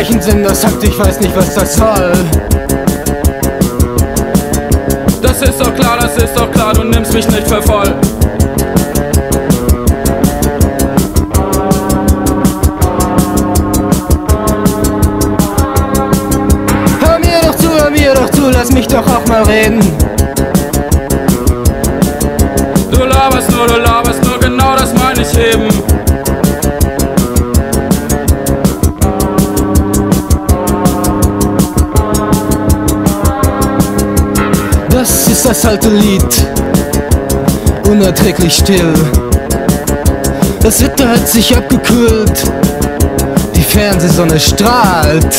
welchen Sinn das hat, ich weiß nicht, was das soll. Das ist doch klar, das ist doch klar, du nimmst mich nicht für voll. Hör mir doch zu, hör mir doch zu, lass mich doch auch mal reden. Du laberst nur, du laberst nur, genau das meine ich eben. Ist das alte Lied, unerträglich still. Das Wetter hat sich abgekühlt, die Fernsehsonne strahlt.